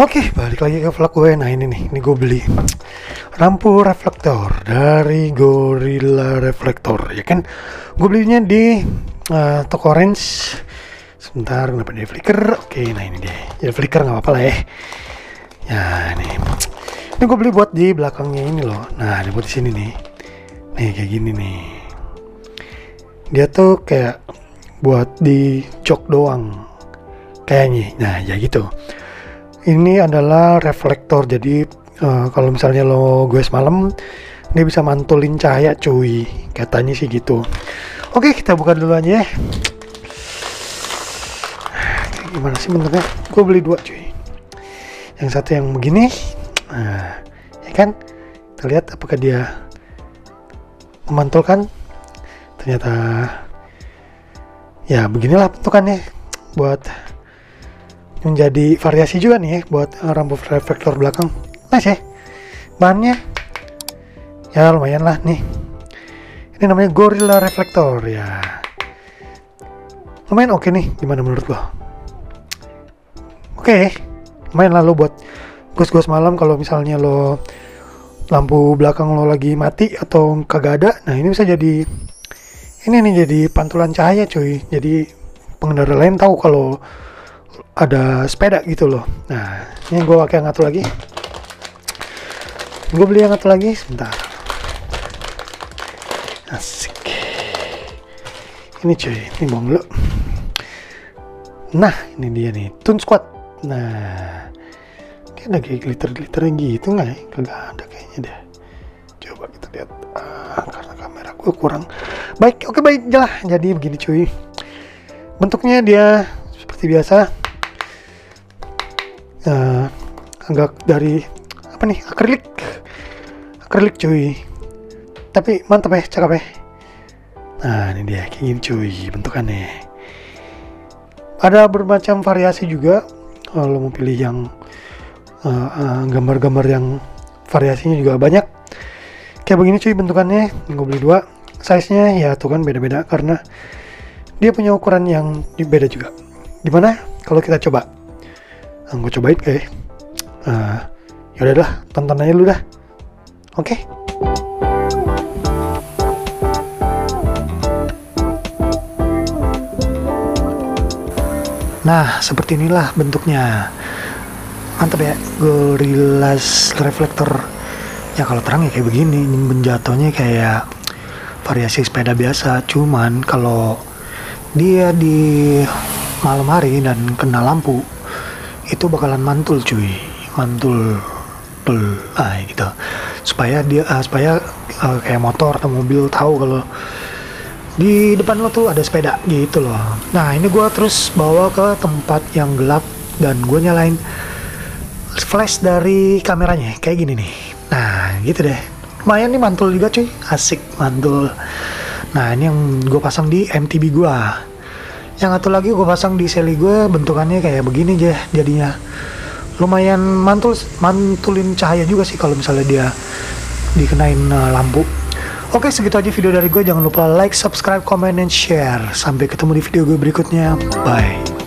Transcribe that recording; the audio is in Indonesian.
Oke, balik lagi ke vlog gue. Nah ini nih, ini gue beli lampu reflektor dari Gorilla Reflektor. Ya kan, gue belinya di uh, toko orange. Sebentar, kenapa dia flicker? Oke, nah ini dia. Ya flicker nggak apa-apa lah ya. Ya nih, ini gue beli buat di belakangnya ini loh. Nah, ini buat di sini nih. Nih kayak gini nih. Dia tuh kayak buat di jok doang. Kayaknya. Nah, ya gitu ini adalah reflektor. Jadi uh, kalau misalnya lo gue semalam dia bisa mantulin cahaya cuy. Katanya sih gitu. Oke kita buka dulu aja. Ya gimana sih bentuknya? Gue beli dua cuy. Yang satu yang begini. Nah ya kan? Kita lihat apakah dia memantulkan. Ternyata ya beginilah bentukannya buat menjadi variasi juga nih ya buat rambut reflektor belakang. Nice ya. Bahannya? Ya lumayan lah nih. Ini namanya Gorilla Reflektor ya. Lumayan oke okay nih gimana menurut lo? Oke okay, lumayan lah buat gus-gus malam kalau misalnya lo lampu belakang lo lagi mati atau kagak ada. Nah ini bisa jadi ini nih jadi pantulan cahaya cuy. Jadi pengendara lain tahu kalau ada sepeda gitu loh. Nah ini gue pakai yang satu lagi. Gue beli yang satu lagi sebentar. Asik. Ini cuy ini bong lo nah ini dia nih tun squad. Nah dia ada kayak glitter glitter gitu nggak ya? Kagak ada kayaknya deh. Coba kita lihat. Ah, karena kamera gue kurang baik. Oke baik jelas. Jadi begini cuy. Bentuknya dia seperti biasa uh, agak dari apa nih akrilik. Akrilik cuy. Tapi mantap ya cakep ya nah ini dia kayak gini cuy bentukannya. Ada bermacam variasi juga. Kalau mau pilih yang gambar-gambar uh, uh, yang variasinya juga banyak. Kayak begini cuy bentukannya. Gue beli dua. Size nya ya tuh kan beda-beda. Karena dia punya ukuran yang beda juga. Gimana? Kalau kita coba gue cobain kayak uh, ya udah lah tonton aja lu dah oke okay? Nah, seperti inilah bentuknya. Mantap ya, gorillas reflektor. Ya kalau terang ya kayak begini, menjatuhnya kayak variasi sepeda biasa. Cuman kalau dia di malam hari dan kena lampu, itu bakalan mantul cuy. Mantul tul ah gitu. Supaya dia uh, supaya uh, kayak motor atau mobil tahu kalau di depan lo tuh ada sepeda gitu loh. Nah ini gue terus bawa ke tempat yang gelap dan gue nyalain flash dari kameranya. Kayak gini nih. Nah gitu deh. Lumayan nih mantul juga cuy. Asik mantul. Nah ini yang gue pasang di MTB gue yang satu lagi gue pasang di seli gue bentukannya kayak begini aja jadinya. Lumayan mantul mantulin cahaya juga sih kalau misalnya dia dikenain uh, lampu. Oke segitu aja video dari gue jangan lupa like, subscribe, comment, dan share. Sampai ketemu di video gue berikutnya. Bye